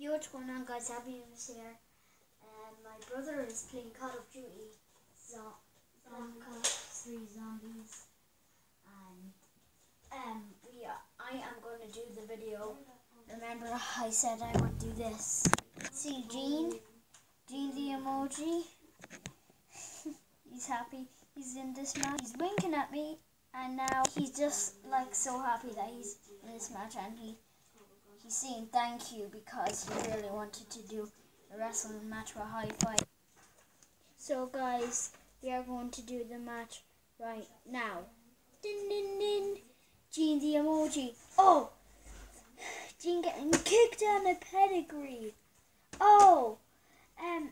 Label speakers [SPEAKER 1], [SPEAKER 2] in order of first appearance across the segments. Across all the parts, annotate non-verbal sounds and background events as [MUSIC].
[SPEAKER 1] Yo, what's going on, guys? Happy News here. and my brother is playing Call of Duty Zo- Black Ops 3 Zombies, and um, I am going to do the video. Remember, I said I would do this. See, Gene, Gene the emoji. [LAUGHS] he's happy. He's in this match. He's winking at me, and now he's just like so happy that he's in this match, and he he's saying thank you because he really wanted to do a wrestling match with high five. So guys, we are going to do the match right now. Din din din. Gene the emoji. Oh, Gene getting kicked on the pedigree. Oh, um,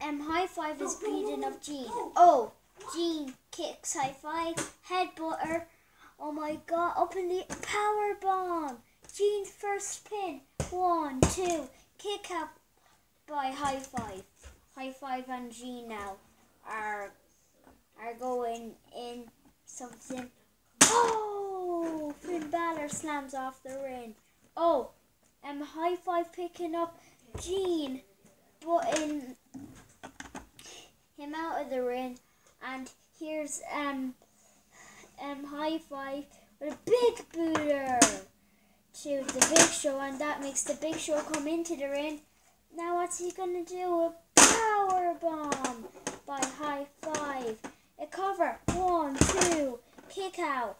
[SPEAKER 1] um, high five is beating up Gene. Oh, Gene kicks high five, headbutter. Oh my god, up in the power bomb. Gene's first pin. One, two, kick out by high five. High five and Gene now are are going in something. Oh, Finn Balor slams off the ring. Oh, um, high five picking up Gene, putting him out of the ring, and here's um um high five with a big booter to the Big Show, and that makes the Big Show come into the ring. Now what's he gonna do? A power bomb by high five. A cover. One, two, kick out.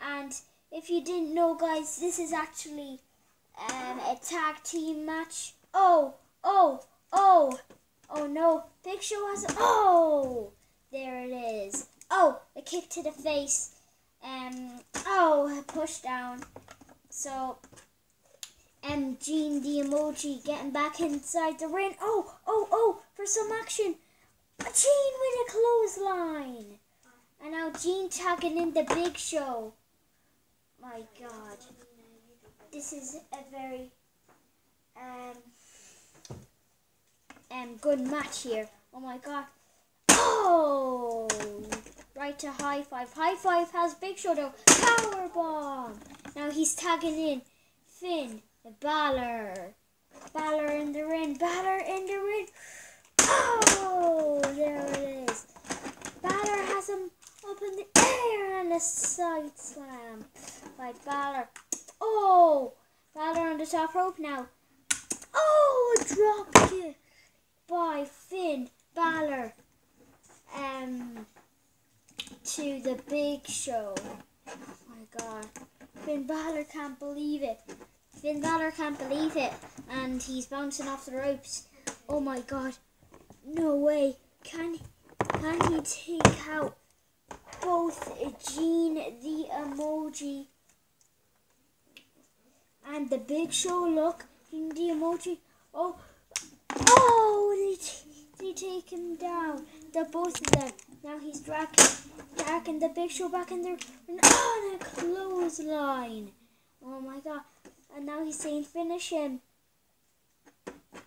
[SPEAKER 1] And if you didn't know, guys, this is actually um, a tag team match. Oh, oh, oh, oh no! Big Show has. Oh, there it is. Oh, a kick to the face. Um. Oh, a push down. So, um, Gene the emoji getting back inside the ring. Oh, oh, oh, for some action. Gene with a clothesline. And now Gene tagging in the big show. My god. This is a very um um good match here. Oh my god. Oh right to high five. High five has big show though. Power bomb. Now he's tagging in Finn, the Balor. Balor in the ring. Balor in the ring. Oh, there it is. Balor has him up in the air and a side slam by Balor. Oh, Balor on the top rope now. Oh, drop kick by Finn Balor. Um, to the big show. Oh my god. Finn Balor can't believe it. Finn Balor can't believe it. And he's bouncing off the ropes. Oh my god. No way. Can can he take out both Gene the emoji and the big show? Look, Gene the emoji. Oh, oh, did he take him down? The both of them. Now he's dragging, dragging the big show back in there and on a clothesline. Oh my god. And now he's saying finish him.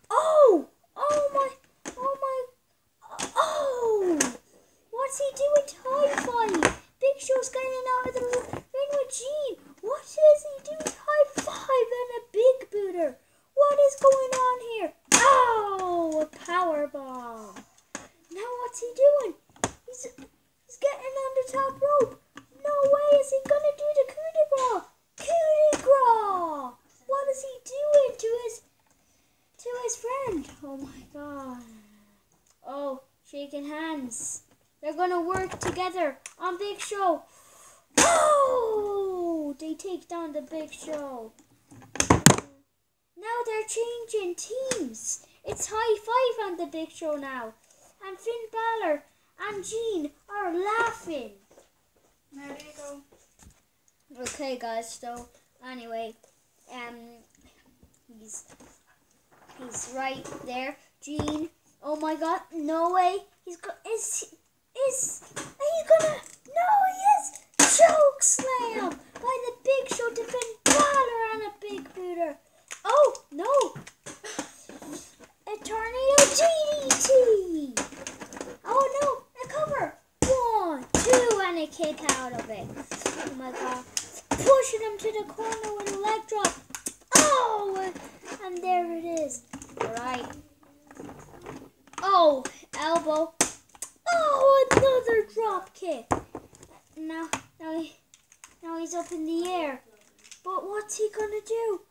[SPEAKER 1] Oh! Oh my! Oh my! Oh! What's he doing? High five! Big Show's getting out of the ring with Gene. What is he doing? High five and a big booter. What is going on here? Oh! A power bomb. Now what's he doing? He's, he's getting on the top rope. No way is he gonna do the coup de grace. Coup de. What is he doing to his to his friend? Oh my god. Oh, shaking hands. They're gonna work together on Big Show. Oh, they take down the Big Show. Now they're changing teams. It's high five on the Big Show now, and Finn Balor and Gene are laughing.
[SPEAKER 2] There you go.
[SPEAKER 1] Okay, guys. So anyway, um, he's he's right there. Gene. Oh my God! No way. He's go. Is is he gonna? No, he is. Choke slam by the Big Show Finn Balor and a big booter. Oh no! Oh, elbow. Oh, another drop kick. Now, now, he, now he's up in the air. But what's he gonna do?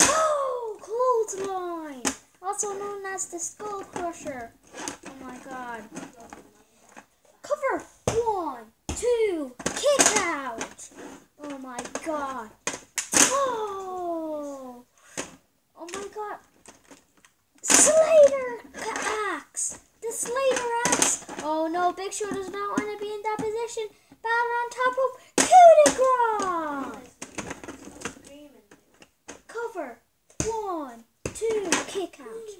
[SPEAKER 1] Oh, clothesline, also known as the skull crusher. No, Big Show does not want to be in that position. Battle on top of coup! Cover. One, two, kick out.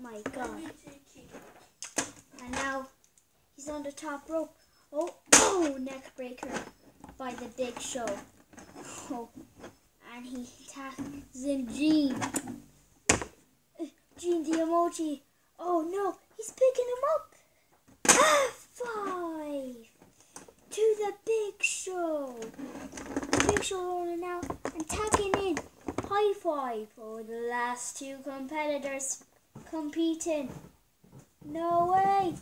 [SPEAKER 1] My god. And now he's on the top rope. Oh, oh, neck breaker by the big show. Oh, and he tackles in Gene. Gene the emoji. Oh no, he's picking him up. F5 to the big show. Big show rolling out and tagging in. High five for the last two competitors competing. No way.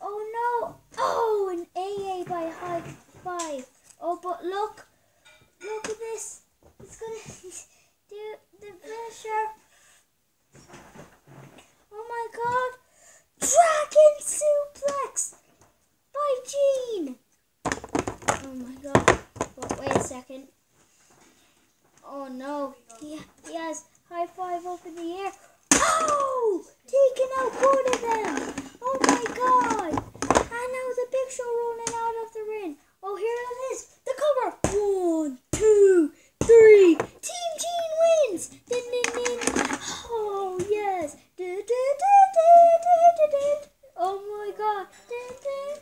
[SPEAKER 1] Oh no! Oh, an AA by high five. Oh, but look at this. It's gonna do the pressure. Oh my god! Dragon suplex by Gene. Oh my god! But wait a second. Oh no! Has high five up in the air. Oh! Taking out both of them. Oh my god! And now the big show rolling out of the ring. Oh, here it is. The cover. One, two, three. Team Gene wins. Din, din, din. Oh, yes. Du, du, du, du, du, du, du. Oh my god. Dun, dun,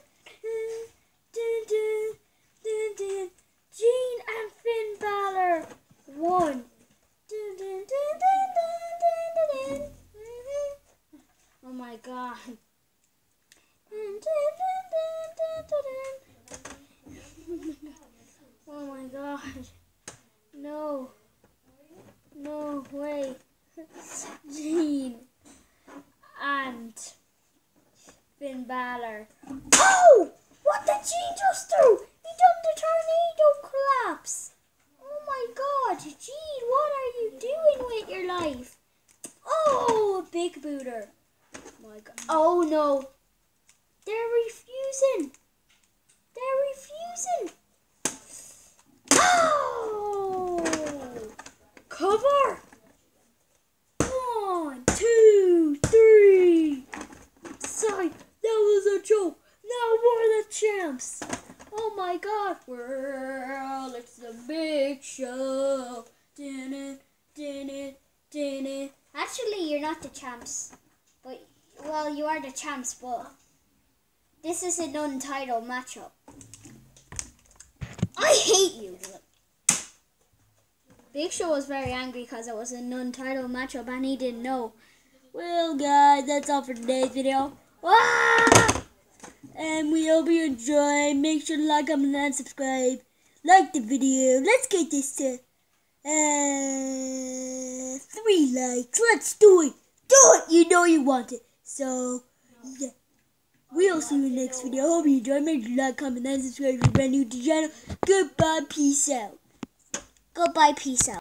[SPEAKER 1] dun, dun, dun, dun. Gene and Finn Balor won. Dun, dun, dun, dun, dun, dun, dun, dun. Mhm. Oh my god. Oh my god. No. No way. Gene and Finn Balor. Oh! What did Gene just do? He done the tornado collapse. Oh my god, Gene, what are you doing with your life? Oh, big booter. My god. Oh no. They're refusing. They're refusing. Oh! Cover. One, two, three. Sorry, that was a joke. Now we're the champs. Oh my god. Well, it's the big show. Din it, din it, din it. Actually, you're not the champs. Well, you are the champs, but this is an untitled matchup. I hate you. Big Show was very angry because it was an untitled matchup and he didn't know. Well, guys, that's all for today's video. Ah! And we hope you enjoy. Make sure to like, comment, and subscribe. Like the video. Let's get this to uh, three likes. Let's do it. Do it. You know you want it. So, yeah. We'll see you in the next video. Hope you enjoyed. Make sure to like, comment, and subscribe if you're brand new to the channel. Goodbye. Peace out. Goodbye. Peace out.